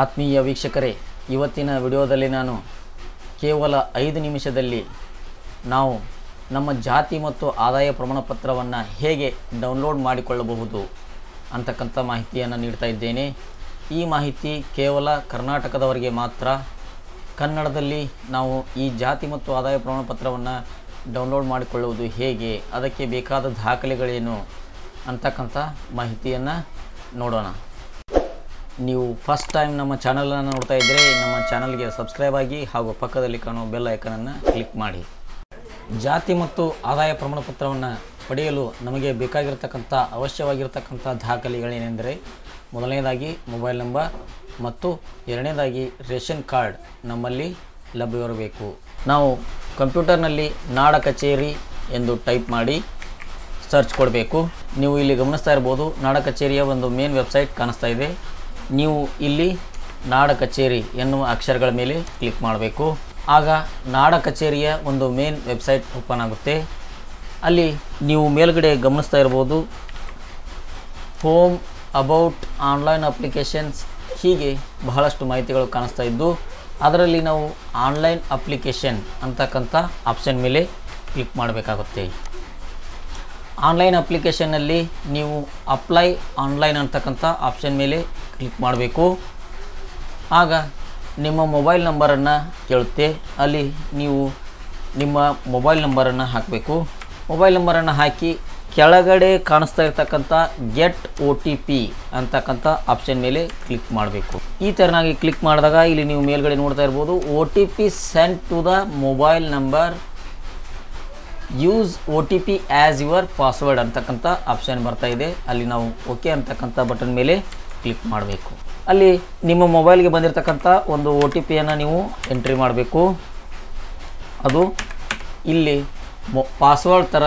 ಆತ್ಮೀಯ ವೀಕ್ಷಕರೇ, ಇವತ್ತಿನ ವಿಡಿಯೋದಲ್ಲಿ ನಾನು ಕೇವಲ ಐದು ನಿಮಿಷದಲ್ಲಿ ನಾವು ನಮ್ಮ ಜಾತಿ ಮತ್ತು ಆದಾಯ ಪ್ರಮಾಣ ಪತ್ರವನ್ನು ಹೇಗೆ ಡೌನ್ಲೋಡ್ ಮಾಡಿಕೊಳ್ಳಬಹುದು ಅಂತಕ್ಕಂಥ ಮಾಹಿತಿಯನ್ನು ನೀಡ್ತಾ ಇದ್ದೇನೆ. ಈ ಮಾಹಿತಿ ಕೇವಲ ಕರ್ನಾಟಕದವರಿಗೆ ಮಾತ್ರ, ಕನ್ನಡದಲ್ಲಿ ನಾವು ಈ ಜಾತಿ ಮತ್ತು ಆದಾಯ ಪ್ರಮಾಣ ಪತ್ರವನ್ನು ಡೌನ್ಲೋಡ್ ಮಾಡಿಕೊಳ್ಳುವುದು ಹೇಗೆ, ಅದಕ್ಕೆ ಬೇಕಾದ ದಾಖಲೆಗಳೇನು ಅಂತಕ್ಕಂಥ ಮಾಹಿತಿಯನ್ನು ನೋಡೋಣ. ನೀವು ಫಸ್ಟ್ ಟೈಮ್ ನಮ್ಮ ಚಾನಲನ್ನು ನೋಡ್ತಾ ಇದ್ದರೆ ನಮ್ಮ ಚಾನಲ್ಗೆ ಸಬ್ಸ್ಕ್ರೈಬ್ ಆಗಿ ಹಾಗೂ ಪಕ್ಕದಲ್ಲಿ ಕಾಣುವ ಬೆಲ್ ಐಕನನ್ನು ಕ್ಲಿಕ್ ಮಾಡಿ. ಜಾತಿ ಮತ್ತು ಆದಾಯ ಪ್ರಮಾಣ ಪತ್ರವನ್ನು ಪಡೆಯಲು ನಮಗೆ ಬೇಕಾಗಿರತಕ್ಕಂಥ, ಅವಶ್ಯವಾಗಿರತಕ್ಕಂಥ ದಾಖಲೆಗಳೇನೆಂದರೆ ಮೊದಲನೇದಾಗಿ ಮೊಬೈಲ್ ನಂಬರ್ ಮತ್ತು ಎರಡನೇದಾಗಿ ರೇಷನ್ ಕಾರ್ಡ್ ನಮ್ಮಲ್ಲಿ ಲಭ್ಯವಿರಬೇಕು. ನಾವು ಕಂಪ್ಯೂಟರ್ನಲ್ಲಿ ನಾಡ ಕಚೇರಿ ಎಂದು ಟೈಪ್ ಮಾಡಿ ಸರ್ಚ್ ಕೊಡಬೇಕು. ನೀವು ಇಲ್ಲಿ ಗಮನಿಸ್ತಾ ಇರ್ಬೋದು ನಾಡ ಕಚೇರಿಯ ಒಂದು ಮೇನ್ ವೆಬ್ಸೈಟ್ ಕಾಣಿಸ್ತಾ ಇದೆ. ನೀವು ಇಲ್ಲಿ ನಾಡ ಕಚೇರಿ ಎನ್ನುವ ಅಕ್ಷರಗಳ ಮೇಲೆ ಕ್ಲಿಕ್ ಮಾಡಬೇಕು. ಆಗ ನಾಡ ಕಚೇರಿಯ ಒಂದು ಮೇನ್ ವೆಬ್ಸೈಟ್ ಓಪನ್ ಆಗುತ್ತೆ. ಅಲ್ಲಿ ನೀವು ಮೇಲ್ಗಡೆ ಗಮನಿಸ್ತಾ ಇರ್ಬೋದು, ಹೋಮ್ ಅಬೌಟ್ ಆನ್ಲೈನ್ ಅಪ್ಲಿಕೇಶನ್ಸ್ ಹೀಗೆ ಬಹಳಷ್ಟು ಮಾಹಿತಿಗಳು ಕಾಣಿಸ್ತಾ ಇದ್ದು, ಅದರಲ್ಲಿ ನಾವು ಆನ್ಲೈನ್ ಅಪ್ಲಿಕೇಶನ್ ಅಂತಕ್ಕಂಥ ಆಪ್ಷನ್ ಮೇಲೆ ಕ್ಲಿಕ್ ಮಾಡಬೇಕಾಗುತ್ತೆ. ಆನ್ಲೈನ್ ಅಪ್ಲಿಕೇಶನ್ನಲ್ಲಿ ನೀವು ಅಪ್ಲೈ ಆನ್ಲೈನ್ ಅಂತಕ್ಕಂಥ ಆಪ್ಷನ್ ಮೇಲೆ ಕ್ಲಿಕ್ ಮಾಡಬೇಕು. ಆಗ ನಿಮ್ಮ ಮೊಬೈಲ್ ನಂಬರನ್ನು ಕೇಳುತ್ತೆ. ಅಲ್ಲಿ ನೀವು ನಿಮ್ಮ ಮೊಬೈಲ್ ನಂಬರನ್ನು ಹಾಕಬೇಕು. ಮೊಬೈಲ್ ನಂಬರನ್ನು ಹಾಕಿ ಕೆಳಗಡೆ ಕಾಣಿಸ್ತಾ ಇರ್ತಕ್ಕಂಥ ಗೆಟ್ ಒ ಟಿ ಪಿ ಅಂತಕ್ಕಂಥ ಆಪ್ಷನ್ ಮೇಲೆ ಕ್ಲಿಕ್ ಮಾಡಬೇಕು. ಈ ಥರನಾಗಿ ಕ್ಲಿಕ್ ಮಾಡಿದಾಗ ಇಲ್ಲಿ ನೀವು ಮೇಲ್ಗಡೆ ನೋಡ್ತಾ ಇರ್ಬೋದು. O T P send to the mobile number use O T P as your password ಅಂತಕ್ಕಂಥ ಆಪ್ಷನ್ ಬರ್ತಾ ಇದೆ. ಅಲ್ಲಿ ನಾವು ಓಕೆ ಅಂತಕ್ಕಂಥ ಬಟನ್ ಮೇಲೆ ಕ್ಲಿಕ್ ಮಾಡಬೇಕು. ಅಲ್ಲಿ ನಿಮ್ಮ ಮೊಬೈಲ್ಗೆ ಬಂದಿರತಕ್ಕಂಥ ಒಂದು ಒ ಟಿ ಪಿಯನ್ನು ನೀವು ಎಂಟ್ರಿ ಮಾಡಬೇಕು. ಅದು ಇಲ್ಲಿ ಮೊ ಪಾಸ್ವರ್ಡ್ ಥರ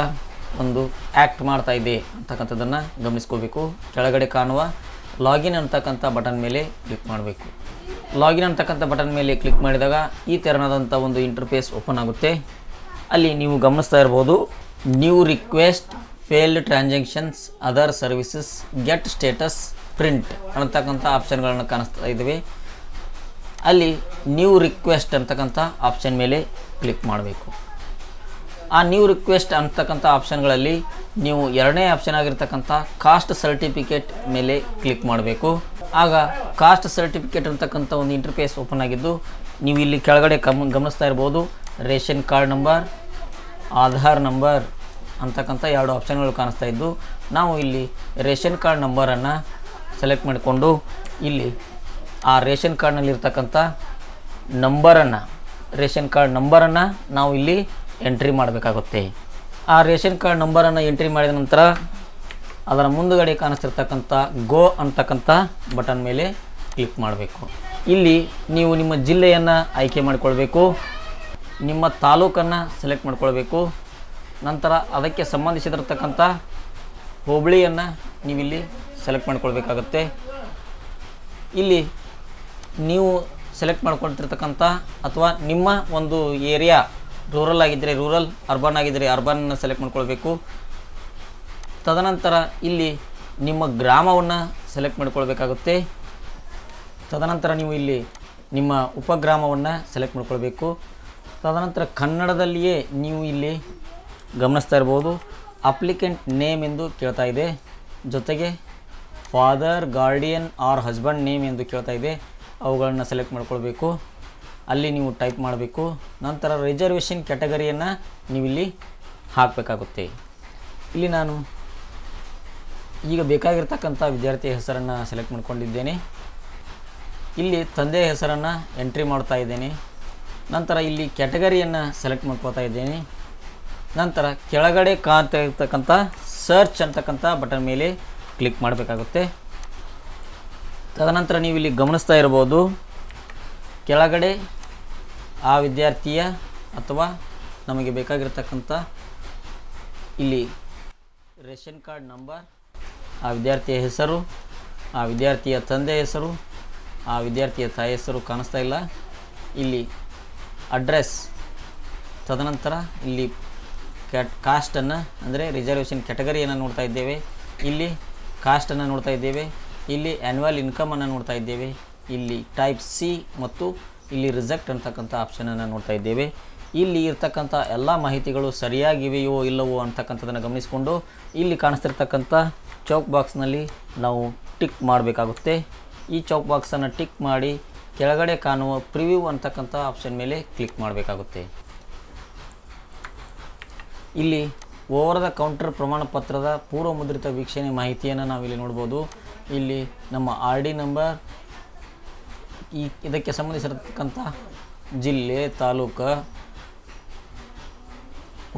ಒಂದು ಆ್ಯಕ್ಟ್ ಮಾಡ್ತಾ ಇದೆ ಅಂತಕ್ಕಂಥದ್ದನ್ನು ಗಮನಿಸ್ಕೋಬೇಕು. ಕೆಳಗಡೆ ಕಾಣುವ ಲಾಗಿನ್ ಅಂತಕ್ಕಂಥ ಬಟನ್ ಮೇಲೆ ಕ್ಲಿಕ್ ಮಾಡಬೇಕು. ಲಾಗಿನ್ ಅಂತಕ್ಕಂಥ ಬಟನ್ ಮೇಲೆ ಕ್ಲಿಕ್ ಮಾಡಿದಾಗ ಈ ತೆರನಾದಂಥ ಒಂದು ಇಂಟರ್ಫೇಸ್ ಓಪನ್ ಆಗುತ್ತೆ. ಅಲ್ಲಿ ನೀವು ಗಮನಿಸ್ತಾ ಇರ್ಬೋದು new request failed transactions other services get status print ಅನ್ನತಕ್ಕಂಥ ಆಪ್ಷನ್ಗಳನ್ನು ಕಾಣಿಸ್ತಾ ಇದ್ದೀವಿ ಅಲ್ಲಿ ನ್ಯೂ ರಿಕ್ವೆಸ್ಟ್ ಅಂತಕ್ಕಂಥ ಆಪ್ಷನ್ ಮೇಲೆ ಕ್ಲಿಕ್ ಮಾಡಬೇಕು. ಆ ನ್ಯೂ ರಿಕ್ವೆಸ್ಟ್ ಅಂತಕ್ಕಂಥ ಆಪ್ಷನ್ಗಳಲ್ಲಿ ನೀವು ಎರಡನೇ ಆಪ್ಷನ್ ಆಗಿರ್ತಕ್ಕಂಥ ಕಾಸ್ಟ್ ಸರ್ಟಿಫಿಕೇಟ್ ಮೇಲೆ ಕ್ಲಿಕ್ ಮಾಡಬೇಕು. ಆಗ ಕಾಸ್ಟ್ ಸರ್ಟಿಫಿಕೇಟ್ ಅಂತಕ್ಕಂಥ ಒಂದು ಇಂಟರ್ಫೇಸ್ ಓಪನ್ ಆಗಿದ್ದು ನೀವು ಇಲ್ಲಿ ಕೆಳಗಡೆ ಗಮ್, ಗಮನಿಸ್ತಾ ಇರ್ಬೋದು. Ration card number Aadhaar number ಅಂತಕ್ಕಂಥ ಎರಡು ಆಪ್ಷನ್ಗಳು ಕಾಣಿಸ್ತಾ ಇದ್ದು, ನಾವು ಇಲ್ಲಿ ರೇಷನ್ ಕಾರ್ಡ್ ನಂಬರನ್ನು ಸೆಲೆಕ್ಟ್ ಮಾಡಿಕೊಂಡು ಇಲ್ಲಿ ಆ ರೇಷನ್ ಕಾರ್ಡ್ನಲ್ಲಿರ್ತಕ್ಕಂಥ ನಂಬರನ್ನು ರೇಷನ್ ಕಾರ್ಡ್ ನಂಬರನ್ನು ನಾವು ಇಲ್ಲಿ ಎಂಟ್ರಿ ಮಾಡಬೇಕಾಗುತ್ತೆ. ಆ ರೇಷನ್ ಕಾರ್ಡ್ ನಂಬರನ್ನು ಎಂಟ್ರಿ ಮಾಡಿದ ನಂತರ ಅದರ ಮುಂದುಗಡೆ ಕಾಣಿಸ್ತಿರ್ತಕ್ಕಂಥ ಗೋ ಅಂತಕ್ಕಂಥ ಬಟನ್ ಮೇಲೆ ಕ್ಲಿಕ್ ಮಾಡಬೇಕು. ಇಲ್ಲಿ ನೀವು ನಿಮ್ಮ ಜಿಲ್ಲೆಯನ್ನು ಆಯ್ಕೆ ಮಾಡಿಕೊಳ್ಬೇಕು, ನಿಮ್ಮ ತಾಲೂಕನ್ನು ಸೆಲೆಕ್ಟ್ ಮಾಡಿಕೊಳ್ಬೇಕು, ನಂತರ ಅದಕ್ಕೆ ಸಂಬಂಧಿಸಿದಿರ್ತಕ್ಕಂಥ ಹೋಬಳಿಯನ್ನು ನೀವಿಲ್ಲಿ ಸೆಲೆಕ್ಟ್ ಮಾಡ್ಕೊಳ್ಬೇಕಾಗತ್ತೆ. ಇಲ್ಲಿ ನೀವು ಸೆಲೆಕ್ಟ್ ಮಾಡ್ಕೊಳ್ತಿರ್ತಕ್ಕಂಥ ಅಥವಾ ನಿಮ್ಮ ಒಂದು ಏರಿಯಾ ರೂರಲ್ ಆಗಿದ್ದರೆ ರೂರಲ್ ಅರ್ಬನ್ ಆಗಿದ್ದರೆ ಅರ್ಬನ್ನ ಸೆಲೆಕ್ಟ್ ಮಾಡ್ಕೊಳ್ಬೇಕು. ತದನಂತರ ಇಲ್ಲಿ ನಿಮ್ಮ ಗ್ರಾಮವನ್ನು ಸೆಲೆಕ್ಟ್ ಮಾಡ್ಕೊಳ್ಬೇಕಾಗುತ್ತೆ. ತದನಂತರ ನೀವು ಇಲ್ಲಿ ನಿಮ್ಮ ಉಪಗ್ರಾಮವನ್ನು ಸೆಲೆಕ್ಟ್ ಮಾಡ್ಕೊಳ್ಬೇಕು. ತದನಂತರ ಕನ್ನಡದಲ್ಲಿಯೇ ನೀವು ಇಲ್ಲಿ ಗಮನಿಸ್ತಾ ಇರ್ಬೋದು. ಅಪ್ಲಿಕೆಂಟ್ ನೇಮ್ ಎಂದು ಕೇಳ್ತಾ ಇದೆ. ಜೊತೆಗೆ father guardian or husband name ಎಂದು ಕೇಳ್ತಾ ಇದೆ. ಅವುಗಳನ್ನು ಸೆಲೆಕ್ಟ್ ಮಾಡ್ಕೊಳ್ಬೇಕು. ಅಲ್ಲಿ ನೀವು ಟೈಪ್ ಮಾಡಬೇಕು. ನಂತರ ರಿಸರ್ವೇಷನ್ ಕ್ಯಾಟಗರಿಯನ್ನು ನೀವಿಲ್ಲಿ ಹಾಕಬೇಕಾಗುತ್ತೆ. ಇಲ್ಲಿ ನಾನು ಈಗ ಬೇಕಾಗಿರ್ತಕ್ಕಂಥ ವಿದ್ಯಾರ್ಥಿಯ ಹೆಸರನ್ನು ಸೆಲೆಕ್ಟ್ ಮಾಡ್ಕೊಂಡಿದ್ದೇನೆ. ಇಲ್ಲಿ ತಂದೆಯ ಹೆಸರನ್ನು ಎಂಟ್ರಿ ಮಾಡ್ತಾ ಇದ್ದೇನೆ. ನಂತರ ಇಲ್ಲಿ ಕ್ಯಾಟಗರಿಯನ್ನು ಸೆಲೆಕ್ಟ್ ಮಾಡ್ಕೋತಾ ಇದ್ದೇನೆ. ನಂತರ ಕೆಳಗಡೆ ಕಾಣ್ತಾ ಇರ್ತಕ್ಕಂಥ ಸರ್ಚ್ ಅಂತಕ್ಕಂಥ ಬಟನ್ ಮೇಲೆ ಕ್ಲಿಕ್ ಮಾಡಬೇಕಾಗುತ್ತೆ. ತದನಂತರ ನೀವು ಇಲ್ಲಿ ಗಮನಿಸ್ತಾ ಇರ್ಬೋದು ಕೆಳಗಡೆ ಆ ವಿದ್ಯಾರ್ಥಿಯ ಅಥವಾ ನಮಗೆ ಬೇಕಾಗಿರ್ತಕ್ಕಂಥ ಇಲ್ಲಿ ರೇಷನ್ ಕಾರ್ಡ್ ನಂಬರ್, ಆ ವಿದ್ಯಾರ್ಥಿಯ ಹೆಸರು, ಆ ವಿದ್ಯಾರ್ಥಿಯ ತಂದೆ ಹೆಸರು, ಆ ವಿದ್ಯಾರ್ಥಿಯ ತಾಯಿ ಹೆಸರು ಕಾಣಿಸ್ತಾ ಇಲ್ಲ. ಇಲ್ಲಿ ಅಡ್ರೆಸ್, ತದನಂತರ ಇಲ್ಲಿ ಕ್ಯಾಟ್, ಕಾಸ್ಟನ್ನು, ಅಂದರೆ ರಿಸರ್ವೇಷನ್ ಕ್ಯಾಟಗರಿಯನ್ನು ನೋಡ್ತಾ ಇದ್ದೇವೆ. ಇಲ್ಲಿ ಕಾಸ್ಟನ್ನು ನೋಡ್ತಾ ಇದ್ದೇವೆ. ಇಲ್ಲಿ ಆ್ಯನ್ಯುವಲ್ ಇನ್ಕಮನ್ನು ನೋಡ್ತಾ ಇದ್ದೇವೆ. ಇಲ್ಲಿ ಟೈಪ್ ಸಿ ಮತ್ತು ಇಲ್ಲಿ ರಿಜೆಕ್ಟ್ ಅಂತಕ್ಕಂಥ ಆಪ್ಷನನ್ನು ನೋಡ್ತಾ ಇದ್ದೇವೆ. ಇಲ್ಲಿ ಇರ್ತಕ್ಕಂಥ ಎಲ್ಲ ಮಾಹಿತಿಗಳು ಸರಿಯಾಗಿವೆಯೋ ಇಲ್ಲವೋ ಅಂತಕ್ಕಂಥದ್ದನ್ನು ಗಮನಿಸಿಕೊಂಡು ಇಲ್ಲಿ ಕಾಣಿಸ್ತಿರ್ತಕ್ಕಂಥ ಚೌಕ್ ಬಾಕ್ಸ್ನಲ್ಲಿ ನಾವು ಟಿಕ್ ಮಾಡಬೇಕಾಗುತ್ತೆ. ಈ ಚೌಕ್ ಬಾಕ್ಸನ್ನು ಟಿಕ್ ಮಾಡಿ ಕೆಳಗಡೆ ಕಾಣುವ ಪ್ರಿವ್ಯೂ ಅಂತಕ್ಕಂಥ ಆಪ್ಷನ್ ಮೇಲೆ ಕ್ಲಿಕ್ ಮಾಡಬೇಕಾಗುತ್ತೆ. ಇಲ್ಲಿ ಓವರ್ ದ ಕೌಂಟರ್ ಪ್ರಮಾಣ ಪತ್ರದ ಪೂರ್ವ ಮುದ್ರಿತ ವೀಕ್ಷಣೆ ಮಾಹಿತಿಯನ್ನು ನಾವಿಲ್ಲಿ ನೋಡ್ಬೋದು. ಇಲ್ಲಿ ನಮ್ಮ ಆರ್ ಡಿ ನಂಬರ್ ಈ ಇದಕ್ಕೆ ಸಂಬಂಧಿಸಿರತಕ್ಕಂಥ ಜಿಲ್ಲೆ, ತಾಲೂಕು,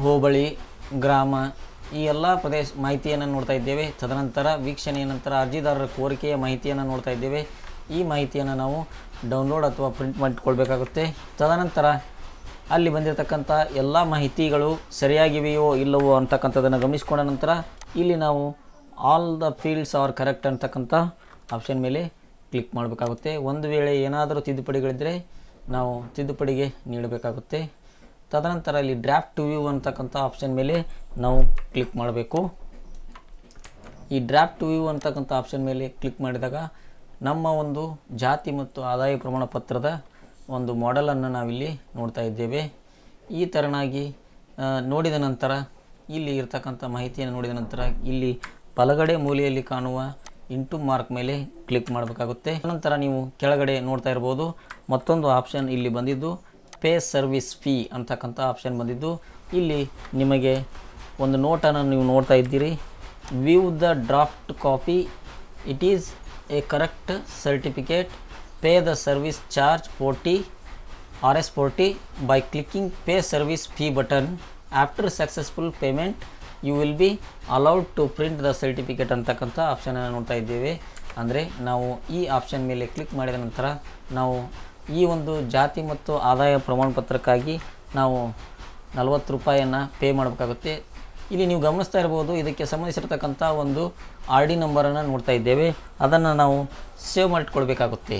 ಹೋಬಳಿ, ಗ್ರಾಮ ಈ ಎಲ್ಲ ಪ್ರದೇಶ ಮಾಹಿತಿಯನ್ನು ನೋಡ್ತಾ ಇದ್ದೇವೆ. ತದನಂತರ ವೀಕ್ಷಣೆಯ ನಂತರ ಅರ್ಜಿದಾರರ ಕೋರಿಕೆಯ ಮಾಹಿತಿಯನ್ನು ನೋಡ್ತಾ ಇದ್ದೇವೆ. ಈ ಮಾಹಿತಿಯನ್ನು ನಾವು ಡೌನ್ಲೋಡ್ ಅಥವಾ ಪ್ರಿಂಟ್ ಮಾಡಿಕೊಳ್ಬೇಕಾಗುತ್ತೆ ತದನಂತರ ಅಲ್ಲಿ ಬಂದಿರತಕ್ಕಂಥ ಎಲ್ಲ ಮಾಹಿತಿಗಳು ಸರಿಯಾಗಿವೆಯೋ ಇಲ್ಲವೋ ಅಂತಕ್ಕಂಥದ್ದನ್ನು ಗಮನಿಸಿಕೊಂಡ ನಂತರ ಇಲ್ಲಿ ನಾವು all the fields are correct ಅಂತಕ್ಕಂಥ ಆಪ್ಷನ್ ಮೇಲೆ ಕ್ಲಿಕ್ ಮಾಡಬೇಕಾಗುತ್ತೆ. ಒಂದು ವೇಳೆ ಏನಾದರೂ ತಿದ್ದುಪಡಿಗಳಿದ್ದರೆ ನಾವು ತಿದ್ದುಪಡಿಗೆ ನೀಡಬೇಕಾಗುತ್ತೆ. ತದನಂತರ ಇಲ್ಲಿ ಡ್ರಾಫ್ಟ್ ಟು ವ್ಯೂ ಅಂತಕ್ಕಂಥ ಆಪ್ಷನ್ ಮೇಲೆ ನಾವು ಕ್ಲಿಕ್ ಮಾಡಬೇಕು. ಈ ಡ್ರಾಫ್ಟ್ ವ್ಯೂ ಅಂತಕ್ಕಂಥ ಆಪ್ಷನ್ ಮೇಲೆ ಕ್ಲಿಕ್ ಮಾಡಿದಾಗ ನಮ್ಮ ಒಂದು ಜಾತಿ ಮತ್ತು ಆದಾಯ ಪ್ರಮಾಣ ಪತ್ರದ ಒಂದು ಮಾಡೆಲನ್ನು ನಾವಿಲ್ಲಿ ನೋಡ್ತಾ ಇದ್ದೇವೆ. ಈ ಥರನಾಗಿ ನೋಡಿದ ನಂತರ, ಇಲ್ಲಿ ಇರ್ತಕ್ಕಂಥ ಮಾಹಿತಿಯನ್ನು ನೋಡಿದ ನಂತರ, ಇಲ್ಲಿ ಬಲಗಡೆ ಮೂಲೆಯಲ್ಲಿ ಕಾಣುವ ಇಂಟು ಮಾರ್ಕ್ ಮೇಲೆ ಕ್ಲಿಕ್ ಮಾಡಬೇಕಾಗುತ್ತೆ. ನಂತರ ನೀವು ಕೆಳಗಡೆ ನೋಡ್ತಾ ಇರ್ಬೋದು. ಮತ್ತೊಂದು ಆಪ್ಷನ್ ಇಲ್ಲಿ ಬಂದಿದ್ದು, ಪೇ ಸರ್ವಿಸ್ ಫೀ ಅಂತಕ್ಕಂಥ ಆಪ್ಷನ್ ಬಂದಿದ್ದು. ಇಲ್ಲಿ ನಿಮಗೆ ಒಂದು ನೋಟನ್ನು ನೀವು ನೋಡ್ತಾ ಇದ್ದೀರಿ. View the draft copy it is a correct certificate service charge forty R S forty by clicking pay service fee button after successful payment you will be allowed to print the certificate ಅಂತಕ್ಕಂಥ ಆಪ್ಷನನ್ನು ನೋಡ್ತಾ ಇದ್ದೇವೆ. ಅಂದರೆ ನಾವು ಈ option ಮೇಲೆ click ಮಾಡಿದ ನಂತರ ನಾವು ಈ ಒಂದು ಜಾತಿ ಮತ್ತು ಆದಾಯ ಪ್ರಮಾಣ ಪತ್ರಕ್ಕಾಗಿ ನಾವು ನಲವತ್ತು ರೂಪಾಯಿಯನ್ನು ಪೇ ಮಾಡಬೇಕಾಗುತ್ತೆ. ಇಲ್ಲಿ ನೀವು ಗಮನಿಸ್ತಾ ಇರ್ಬೋದು ಇದಕ್ಕೆ ಸಂಬಂಧಿಸಿರ್ತಕ್ಕಂಥ ಒಂದು ಆರ್ ಡಿ ನಂಬರನ್ನು ನೋಡ್ತಾ ಇದ್ದೇವೆ. ಅದನ್ನು ನಾವು ಸೇವ್ ಮಾಡಿಟ್ಕೊಳ್ಬೇಕಾಗುತ್ತೆ.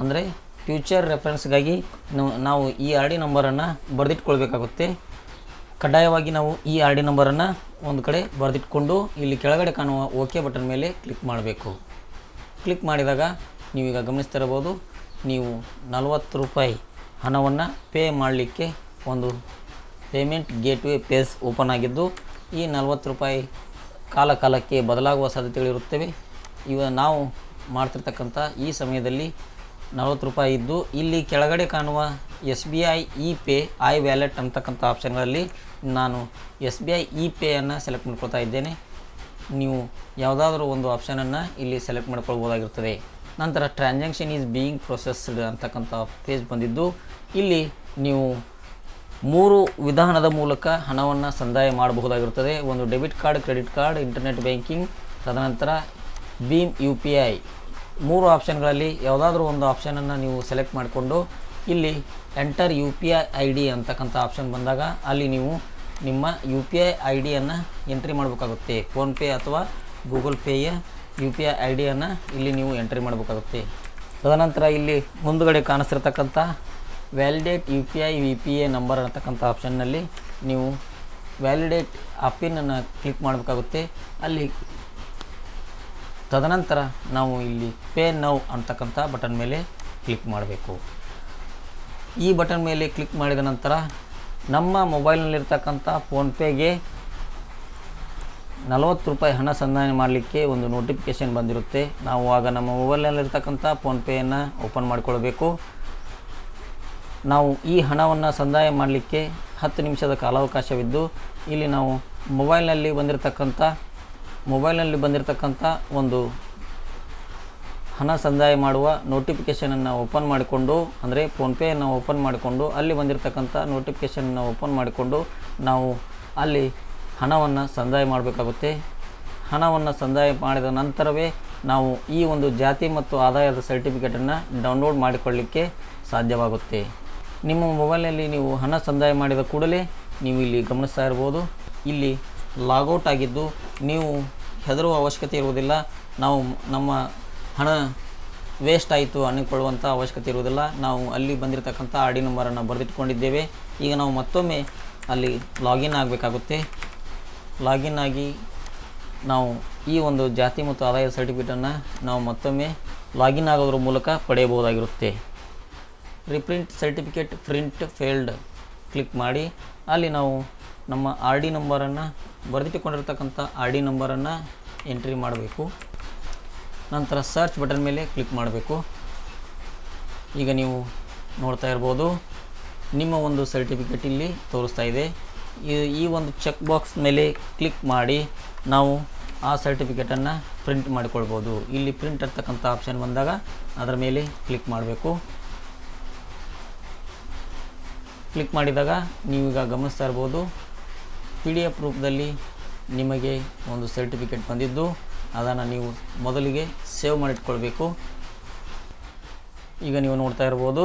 ಅಂದರೆ ಫ್ಯೂಚರ್ ರೆಫರೆನ್ಸ್ಗಾಗಿ ನಾವು ಈ ಆರ್ ಡಿ ನಂಬರನ್ನು ಬರೆದಿಟ್ಕೊಳ್ಬೇಕಾಗುತ್ತೆ. ಕಡ್ಡಾಯವಾಗಿ ನಾವು ಈ ಆರ್ ಡಿ ನಂಬರನ್ನು ಒಂದು ಕಡೆ ಬರೆದಿಟ್ಕೊಂಡು ಇಲ್ಲಿ ಕೆಳಗಡೆ ಕಾಣುವ ಓಕೆ ಬಟನ್ ಮೇಲೆ ಕ್ಲಿಕ್ ಮಾಡಬೇಕು. ಕ್ಲಿಕ್ ಮಾಡಿದಾಗ ನೀವೀಗ ಗಮನಿಸ್ತಾ ಇರ್ಬೋದು ನೀವು ನಲವತ್ತು ರೂಪಾಯಿ ಹಣವನ್ನು ಪೇ ಮಾಡಲಿಕ್ಕೆ ಒಂದು ಪೇಮೆಂಟ್ ಗೇಟ್ವೇ ಪೇಸ್ ಓಪನ್ ಆಗಿದ್ದು, ಈ ನಲವತ್ತು ರೂಪಾಯಿ ಕಾಲ ಕಾಲಕ್ಕೆ ಬದಲಾಗುವ ಸಾಧ್ಯತೆಗಳಿರುತ್ತವೆ. ಇವ ನಾವು ಮಾಡ್ತಿರ್ತಕ್ಕಂಥ ಈ ಸಮಯದಲ್ಲಿ ನಲವತ್ತು ರೂಪಾಯಿ ಇದ್ದು ಇಲ್ಲಿ ಕೆಳಗಡೆ ಕಾಣುವ S B I e pay I wallet ಅಂತಕ್ಕಂಥ ಆಪ್ಷನ್ಗಳಲ್ಲಿ ನಾನು ಎಸ್ ಬಿ ಐ ಇ ಪೇಯನ್ನು ಸೆಲೆಕ್ಟ್ ಮಾಡ್ಕೊಳ್ತಾ ಇದ್ದೇನೆ. ನೀವು ಯಾವುದಾದ್ರೂ ಒಂದು ಆಪ್ಷನನ್ನು ಇಲ್ಲಿ ಸೆಲೆಕ್ಟ್ ಮಾಡ್ಕೊಳ್ಬೋದಾಗಿರ್ತದೆ. ನಂತರ ಟ್ರಾನ್ಸಾಕ್ಷನ್ ಈಸ್ ಬೀಯಿಂಗ್ ಪ್ರೊಸೆಸ್ಡ್ ಅಂತಕ್ಕಂಥ ಪೇಜ್ ಬಂದಿದ್ದು, ಇಲ್ಲಿ ನೀವು ಮೂರು ವಿಧಾನದ ಮೂಲಕ ಹಣವನ್ನು ಸಂದಾಯ ಮಾಡಬಹುದಾಗಿರುತ್ತದೆ ಒಂದು debit card, credit card, internet banking, ತದನಂತರ ಭೀಮ್ ಯು ಪಿ ಐ. ಮೂರು ಆಪ್ಷನ್ಗಳಲ್ಲಿ ಯಾವುದಾದ್ರೂ ಒಂದು ಆಪ್ಷನನ್ನು ನೀವು ಸೆಲೆಕ್ಟ್ ಮಾಡಿಕೊಂಡು ಇಲ್ಲಿ enter U P I I D ಅಂತಕ್ಕಂಥ ಆಪ್ಷನ್ ಬಂದಾಗ ಅಲ್ಲಿ ನೀವು ನಿಮ್ಮ ಯು ಪಿ ಐ ಐ ಡಿಯನ್ನು ಎಂಟ್ರಿ ಮಾಡಬೇಕಾಗುತ್ತೆ. ಫೋನ್ಪೇ ಅಥವಾ ಗೂಗಲ್ ಪೇಯ ಯು ಪಿ ಐ ಐ ಡಿಯನ್ನು ಇಲ್ಲಿ ನೀವು ಎಂಟ್ರಿ ಮಾಡಬೇಕಾಗುತ್ತೆ. ತದನಂತರ ಇಲ್ಲಿ ಮುಂದುಗಡೆ ಕಾಣಿಸ್ತಿರ್ತಕ್ಕಂಥ validate U P I V P A number ಅಂತಕ್ಕಂಥ ಆಪ್ಷನ್ನಲ್ಲಿ ನೀವು ವ್ಯಾಲಿಡೇಟ್ ಆ ಪಿನ್ನನ್ನು ಕ್ಲಿಕ್ ಮಾಡಬೇಕಾಗುತ್ತೆ. ಅಲ್ಲಿ ತದನಂತರ ನಾವು ಇಲ್ಲಿ ಪೇ ನೌ ಅಂತಕ್ಕಂಥ ಬಟನ್ ಮೇಲೆ ಕ್ಲಿಕ್ ಮಾಡಬೇಕು. ಈ ಬಟನ್ ಮೇಲೆ ಕ್ಲಿಕ್ ಮಾಡಿದ ನಂತರ ನಮ್ಮ ಮೊಬೈಲ್ನಲ್ಲಿರ್ತಕ್ಕಂಥ ಫೋನ್ಪೇಗೆ ನಲವತ್ತು ರೂಪಾಯಿ ಹಣ ಸಂದಾಯ ಮಾಡಲಿಕ್ಕೆ ಒಂದು ನೋಟಿಫಿಕೇಷನ್ ಬಂದಿರುತ್ತೆ. ನಾವು ಆಗ ನಮ್ಮ ಮೊಬೈಲ್ನಲ್ಲಿರ್ತಕ್ಕಂಥ ಫೋನ್ಪೇಯನ್ನು ಓಪನ್ ಮಾಡಿಕೊಳ್ಬೇಕು. ನಾವು ಈ ಹಣವನ್ನು ಸಂದಾಯ ಮಾಡಲಿಕ್ಕೆ ಹತ್ತು ನಿಮಿಷದ ಕಾಲಾವಕಾಶವಿದ್ದು ಇಲ್ಲಿ ನಾವು ಮೊಬೈಲ್ನಲ್ಲಿ ಬಂದಿರತಕ್ಕಂಥ ಮೊಬೈಲ್ನಲ್ಲಿ ಬಂದಿರತಕ್ಕಂಥ ಒಂದು ಹಣ ಸಂದಾಯ ಮಾಡುವ ನೋಟಿಫಿಕೇಷನನ್ನು ಓಪನ್ ಮಾಡಿಕೊಂಡು, ಅಂದರೆ ಫೋನ್ಪೇಯನ್ನು ಓಪನ್ ಮಾಡಿಕೊಂಡು, ಅಲ್ಲಿ ಬಂದಿರತಕ್ಕಂಥ ನೋಟಿಫಿಕೇಷನನ್ನು ಓಪನ್ ಮಾಡಿಕೊಂಡು ನಾವು ಅಲ್ಲಿ ಹಣವನ್ನು ಸಂದಾಯ ಮಾಡಬೇಕಾಗುತ್ತೆ. ಹಣವನ್ನು ಸಂದಾಯ ಮಾಡಿದ ನಂತರವೇ ನಾವು ಈ ಒಂದು ಜಾತಿ ಮತ್ತು ಆದಾಯದ ಸರ್ಟಿಫಿಕೇಟನ್ನು ಡೌನ್ಲೋಡ್ ಮಾಡಿಕೊಳ್ಳಲಿಕ್ಕೆ ಸಾಧ್ಯವಾಗುತ್ತೆ. ನಿಮ್ಮ ಮೊಬೈಲ್ನಲ್ಲಿ ನೀವು ಹಣ ಸಂದಾಯ ಮಾಡಿದ ಕೂಡಲೇ ನೀವು ಇಲ್ಲಿ ಗಮನಿಸ್ತಾ ಇರ್ಬೋದು. ಇಲ್ಲಿ ಲಾಗೌಟ್ ಆಗಿದ್ದು ನೀವು ಹೆದರುವ ಅವಶ್ಯಕತೆ ಇರುವುದಿಲ್ಲ. ನಾವು ನಮ್ಮ ಹಣ ವೇಸ್ಟ್ ಆಯಿತು ಅನ್ನಿಕೊಳ್ಳುವಂಥ ಅವಶ್ಯಕತೆ ಇರುವುದಿಲ್ಲ. ನಾವು ಅಲ್ಲಿ ಬಂದಿರತಕ್ಕಂಥ ಆರ್ ಡಿ ನಂಬರನ್ನು ಬರೆದಿಟ್ಕೊಂಡಿದ್ದೇವೆ. ಈಗ ನಾವು ಮತ್ತೊಮ್ಮೆ ಅಲ್ಲಿ ಲಾಗಿನ್ ಆಗಬೇಕಾಗುತ್ತೆ. ಲಾಗಿನ್ ಆಗಿ ನಾವು ಈ ಒಂದು ಜಾತಿ ಮತ್ತು ಆದಾಯ ಸರ್ಟಿಫಿಕೇಟನ್ನು ನಾವು ಮತ್ತೊಮ್ಮೆ ಲಾಗಿನ್ ಆಗೋದ್ರ ಮೂಲಕ ಪಡೆಯಬಹುದಾಗಿರುತ್ತೆ. Reprint certificate print failed click ಮಾಡಿ. ಅಲ್ಲಿ ನಾವು ನಮ್ಮ ಆರ್ ಡಿ ನಂಬರನ್ನು ಬರೆದಿಟ್ಟುಕೊಂಡಿರ್ತಕ್ಕಂಥ ಆರ್ ಡಿ ನಂಬರನ್ನು ಎಂಟ್ರಿ ಮಾಡಬೇಕು. ನಂತರ ಸರ್ಚ್ ಬಟನ್ ಮೇಲೆ ಕ್ಲಿಕ್ ಮಾಡಬೇಕು. ಈಗ ನೀವು ನೋಡ್ತಾ ಇರ್ಬೋದು, ನಿಮ್ಮ ಒಂದು ಸರ್ಟಿಫಿಕೇಟ್ ಇಲ್ಲಿ ತೋರಿಸ್ತಾ ಇದೆ. ಈ- ಒಂದು ಚೆಕ್ ಬಾಕ್ಸ್ ಮೇಲೆ ಕ್ಲಿಕ್ ಮಾಡಿ ನಾವು ಆ ಸರ್ಟಿಫಿಕೇಟನ್ನು ಪ್ರಿಂಟ್ ಮಾಡಿಕೊಳ್ಬೋದು. ಇಲ್ಲಿ ಪ್ರಿಂಟ್ ಇರ್ತಕ್ಕಂಥ ಆಪ್ಷನ್ ಬಂದಾಗ ಅದರ ಮೇಲೆ ಕ್ಲಿಕ್ ಮಾಡಬೇಕು. ಕ್ಲಿಕ್ ಮಾಡಿದಾಗ ನೀವೀಗ ಗಮನಿಸ್ತಾ ಇರ್ಬೋದು, ಪಿ ಡಿ ಎಫ್ ರೂಪದಲ್ಲಿ ನಿಮಗೆ ಒಂದು ಸರ್ಟಿಫಿಕೇಟ್ ಬಂದಿದ್ದು, ಅದನ್ನು ನೀವು ಮೊದಲಿಗೆ ಸೇವ್ ಮಾಡಿಟ್ಕೊಳ್ಬೇಕು. ಈಗ ನೀವು ನೋಡ್ತಾ ಇರ್ಬೋದು,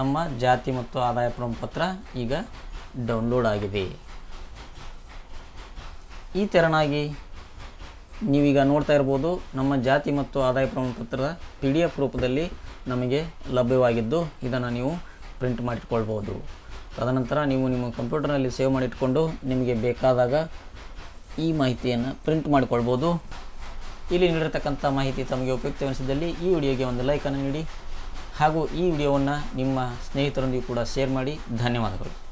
ನಮ್ಮ ಜಾತಿ ಮತ್ತು ಆದಾಯ ಪ್ರಮಾಣಪತ್ರ ಈಗ ಡೌನ್ಲೋಡ್ ಆಗಿದೆ. ಈ ತೆರನಾಗಿ ನೀವೀಗ ನೋಡ್ತಾ ಇರ್ಬೋದು, ನಮ್ಮ ಜಾತಿ ಮತ್ತು ಆದಾಯ ಪ್ರಮಾಣಪತ್ರದ ಪಿ ಡಿ ಎಫ್ ರೂಪದಲ್ಲಿ ನಮಗೆ ಲಭ್ಯವಾಗಿದ್ದು, ಇದನ್ನು ನೀವು ಪ್ರಿಂಟ್ ಮಾಡಿಟ್ಕೊಳ್ಬೋದು. ತದನಂತರ ನೀವು ನಿಮ್ಮ ಕಂಪ್ಯೂಟರ್ನಲ್ಲಿ ಸೇವ್ ಮಾಡಿಟ್ಕೊಂಡು, ನಿಮಗೆ ಬೇಕಾದಾಗ ಈ ಮಾಹಿತಿಯನ್ನು ಪ್ರಿಂಟ್ ಮಾಡಿಕೊಳ್ಬೋದು. ಇಲ್ಲಿ ನೀಡಿರತಕ್ಕಂಥ ಮಾಹಿತಿ ತಮಗೆ ಉಪಯುಕ್ತವೆನಿಸಿದಲ್ಲಿ ಈ ವಿಡಿಯೋಗೆ ಒಂದು ಲೈಕನ್ನು ನೀಡಿ ಹಾಗೂ ಈ ವಿಡಿಯೋವನ್ನು ನಿಮ್ಮ ಸ್ನೇಹಿತರೊಂದಿಗೆ ಕೂಡ ಶೇರ್ ಮಾಡಿ. ಧನ್ಯವಾದಗಳು.